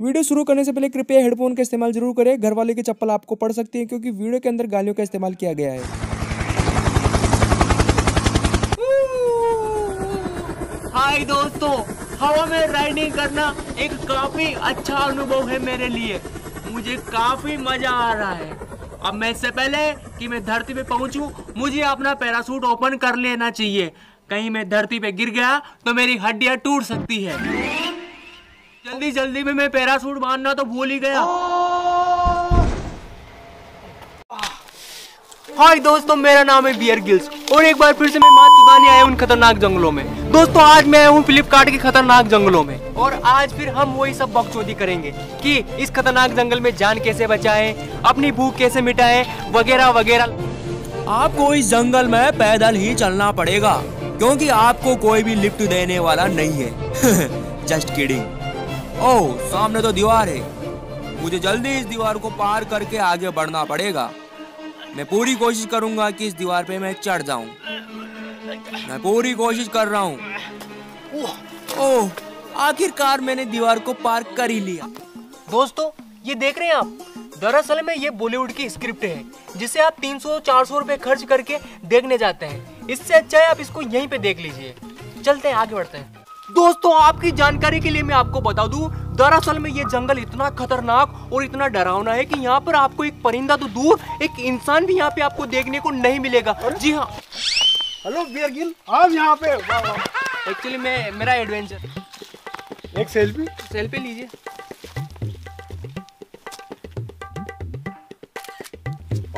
Video शुरू करने से पहले कृपया हेडफोन का इस्तेमाल ज़रूर करें। घर वाले की चप्पल आपको पड़ सकती है क्योंकि वीडियो के अंदर गालियों का इस्तेमाल किया गया है। हाय दोस्तों, हवा में राइडिंग करना एक काफ़ी अच्छा अनुभव है मेरे लिए। मुझे काफ़ी मज़ा आ रहा है। अब मैं इससे पहले कि मैं धरती पे पहुंचूं, मुझे अपना पैरासूट ओपन कर लेना चाहिए। कहीं मैं धरती पे गिर गया तो मेरी हड्डियाँ टूट सकती है। जल्दी जल्दी में मैं पैरासूट बांधना तो भूल ही गया। हाय दोस्तों, मेरा नाम है बियर गिल्स और एक बार फिर से मैं मात चुदाने आया हूँ खतरनाक जंगलों में। दोस्तों, आज मैं आया हूँ फ्लिपकार्ट के खतरनाक जंगलों में और आज फिर हम वही सब बकचोदी करेंगे कि इस खतरनाक जंगल में जान कैसे बचाएँ, अपनी भूख कैसे मिटाएँ, वगैरह वगैरह। आपको इस जंगल में पैदल ही चलना पड़ेगा, क्योंकि आपको कोई भी लिफ्ट देने वाला नहीं है। जस्ट किडिंग ओह, सामने तो दीवार है। मुझे जल्दी इस दीवार को पार करके आगे बढ़ना पड़ेगा। मैं पूरी कोशिश करूँगा कि इस दीवार पे मैं चढ़ जाऊँ। मैं पूरी कोशिश कर रहा हूँ। ओह, आखिरकार मैंने दीवार को पार कर ही लिया। दोस्तों, ये देख रहे हैं आप? दरअसल में ये बॉलीवुड की स्क्रिप्ट है, जिसे आप 300-400 रुपए खर्च करके देखने जाते हैं। इससे अच्छा है आप इसको यहीं पे देख लीजिए। चलते हैं, आगे बढ़ते हैं। दोस्तों आपकी जानकारी के लिए मैं आपको बता दूँ दरअसल में ये जंगल इतना खतरनाक और इतना डरावना है कि यहाँ पर आपको एक परिंदा तो दूर एक इंसान भी यहाँ पे आपको देखने को नहीं मिलेगा। जी हाँ। हेलो आप यहाँ पे। एक्चुअली मैं मेरा एडवेंचर एक सेल्फी सेल्फी लीजिए।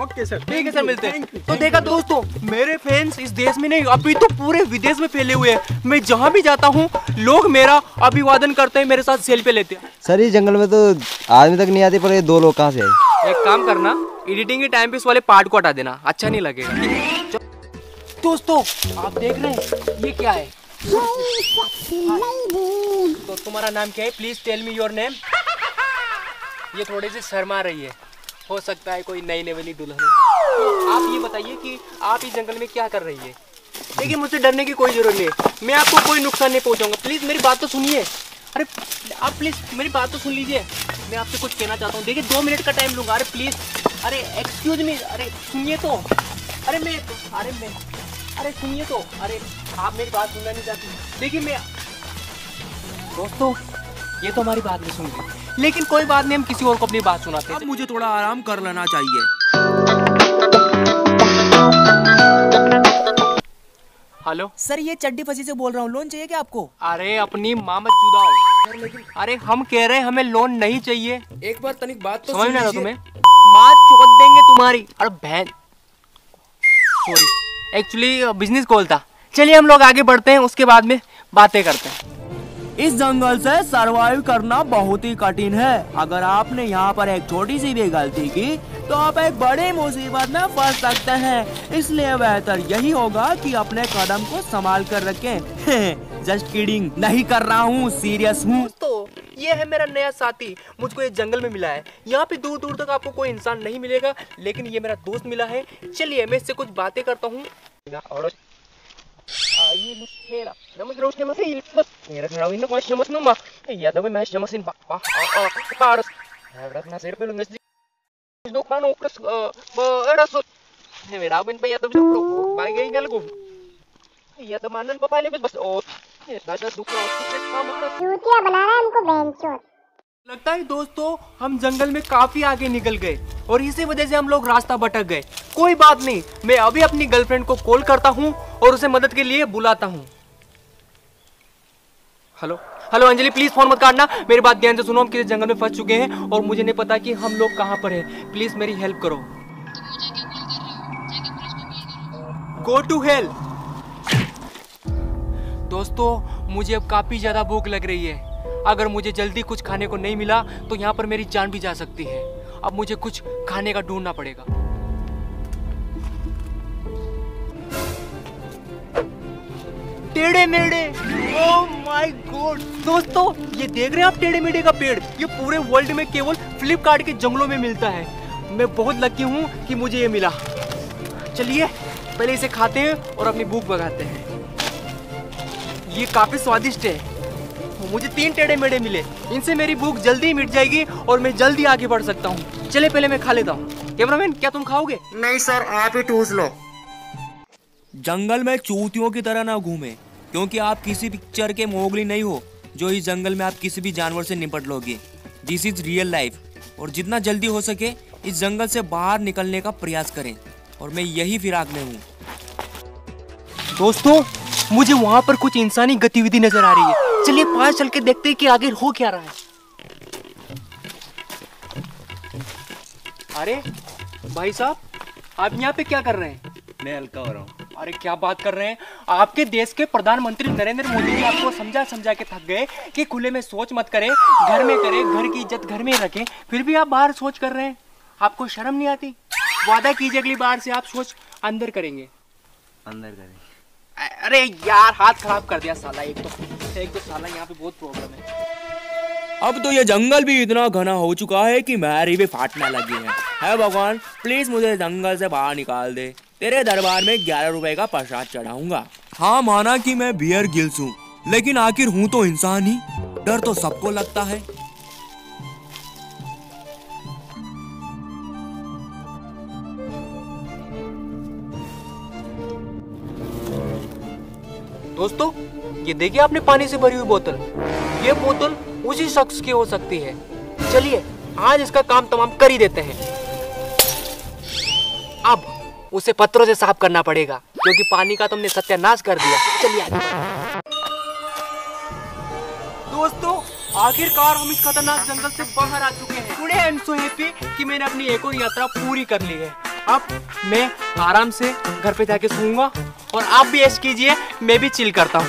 ओके सर ठीक है सर मिलते हैं। तो देखा दोस्तों मेरे फैंस इस देश में नहीं अभी तो पूरे विदेश में फैले हुए हैं। मैं जहाँ भी जाता हूँ लोग मेरा अभिवादन करते हैं मेरे साथ सेल्फी लेते हैं। सर इस जंगल में तो आदमी तक नहीं आते पर ये दो लोग कहाँ से आए? एक काम करना एडिटिंग के टाइम पे इस वाले पार्ट को हटा देना अच्छा नहीं लगेगा। दोस्तों आप देख रहे हैं ये क्या है? तो तुम्हारा नाम क्या है? Please tell me your name ये थोड़ी सी शर्मा रही है। हो सकता है कोई नई नवेली दुल्हन तो आप ये बताइए कि आप इस जंगल में क्या कर रही है? देखिए मुझसे डरने की कोई ज़रूरत नहीं है। मैं आपको कोई नुकसान नहीं पहुंचाऊँगा। प्लीज़ मेरी बात तो सुनिए। अरे, आप प्लीज़ मेरी बात तो सुन लीजिए। मैं आपसे कुछ कहना चाहता हूँ। देखिए, दो मिनट का टाइम लूँगा। अरे प्लीज़ अरे एक्सक्यूज मी अरे, सुनिए तो। अरे, मैं अरे मैं, अरे, सुनिए तो। अरे, आप मेरी बात सुनना नहीं चाहती। देखिए, मैं, दोस्तों, ये तो हमारी बात नहीं सुन रही। लेकिन कोई बात नहीं, हम किसी और को अपनी बात सुनाते हैं। मुझे थोड़ा आराम कर लेना चाहिए। हेलो। सर ये चड्डी फसी से बोल रहा हूँ। लोन चाहिए क्या आपको? अरे अपनी माँ मत चुदाओ। अरे हम कह रहे हैं हमें लोन नहीं चाहिए। एक बार तनिक बात तो समझ सुन में आ रहा तुम्हें? माँ चोट देंगे तुम्हारी। अरे बहन। सॉरी एक्चुअली बिज़नेस कॉल था। चलिए हम लोग आगे बढ़ते हैं उसके बाद में बातें करते हैं। इस जंगल से सरवाइव करना बहुत ही कठिन है। अगर आपने यहाँ पर एक छोटी सी भी गलती की तो आप एक बड़ी मुसीबत में फंस सकते हैं इसलिए बेहतर यही होगा कि अपने कदम को संभाल कर रखें जस्ट किडिंग नहीं कर रहा हूँ सीरियस हूँ दोस्तों ये है मेरा नया साथी मुझको ये जंगल में मिला है यहाँ पे दूर दूर तक आपको कोई इंसान नहीं मिलेगा लेकिन ये मेरा दोस्त मिला है चलिए मैं इससे कुछ बातें करता हूँ चूतिया बना रहा है हमको बेंचोर लगता है दोस्तों हम जंगल में काफ़ी आगे निकल गए और इसी वजह से हम लोग रास्ता भटक गए। कोई बात नहीं मैं अभी अपनी गर्लफ्रेंड को कॉल करता हूँ और उसे मदद के लिए बुलाता हूँ। Hello hello Anjali please phone मत काटना। मेरी बात ध्यान से सुनो, हम किसी जंगल में फंस चुके हैं और मुझे नहीं पता कि हम लोग कहाँ पर हैं। प्लीज़ मेरी हेल्प करो। गो टू हेल्प दोस्तों, मुझे अब काफ़ी ज़्यादा भूख लग रही है। अगर मुझे जल्दी कुछ खाने को नहीं मिला तो यहाँ पर मेरी जान भी जा सकती है। अब मुझे कुछ खाने का ढूंढना पड़ेगा। टेढ़े मेढ़े ओह माय गॉड दोस्तों ये देख रहे हैं आप टेढ़े मेढ़े का पेड़? ये पूरे वर्ल्ड में केवल फ्लिपकार्ट के जंगलों में मिलता है। मैं बहुत लकी हूँ कि मुझे ये मिला। चलिए पहले इसे खाते हैं और अपनी भूख भगाते हैं। ये काफ़ी स्वादिष्ट है। मुझे तीन टेढ़े मेढ़े मिले। इनसे मेरी भूख जल्दी ही मिट जाएगी और मैं जल्दी आगे बढ़ सकता हूँ। चले पहले मैं खा लेता हूँ। कैमरामैन क्या तुम खाओगे? नहीं सर आप ही ठूस लो। जंगल में चूतियों की तरह ना घूमे। क्योंकि आप किसी पिक्चर के मोगली नहीं हो जो इस जंगल में आप किसी भी जानवर से निपट लोगे। दिस इज़ रियल लाइफ और जितना जल्दी हो सके इस जंगल से बाहर निकलने का प्रयास करें। और मैं यही फिराक में हूँ। दोस्तों मुझे वहाँ पर कुछ इंसानी गतिविधि नज़र आ रही है। चलिए पास चल के देखते हैं कि आगे हो क्या रहा है। अरे भाई साहब आप यहाँ पे क्या कर रहे हैं? मैं हल्का हो रहा हूँ। अरे क्या बात कर रहे हैं? आपके देश के प्रधानमंत्री नरेंद्र मोदी जी आपको समझा समझा के थक गए कि खुले में सोच मत करें घर में करें घर की इज़्ज़त घर में रखें फिर भी आप बाहर सोच कर रहे हैं। आपको शर्म नहीं आती? वादा कीजिए अगली बार से आप सोच अंदर करेंगे। अंदर करें अ- अरे यार हाथ खराब कर दिया साला एक तो एक तो साला यहाँ पे बहुत प्रॉब्लम है। अब तो ये जंगल भी इतना घना हो चुका है कि मैरी भी फाटने लगी है। है भगवान प्लीज़ मुझे जंगल से बाहर निकाल दे। तेरे दरबार में ग्यारह रुपए का प्रसाद चढ़ाऊँगा। हाँ माना कि मैं बियर गिल्स हूँ लेकिन आखिर हूँ तो इंसान ही। डर तो सबको लगता है। दोस्तों ये देखिए आपने पानी से भरी हुई बोतल। ये बोतल उसी शख्स की हो सकती है। चलिए आज इसका काम तमाम कर ही देते हैं। अब उसे पत्थरों से साफ़ करना पड़ेगा, क्योंकि पानी का तुमने सत्यानाश कर दिया। चलिए। दोस्तों, आखिरकार हम इस खतरनाक जंगल से बाहर आ चुके हैं। टुडे आई सो हैप्पी कि मैंने अपनी एक और यात्रा पूरी कर ली है। अब मैं आराम से घर पे जाके सोऊँगा, और आप भी ऐश कीजिए, मैं भी चिल करता हूँ।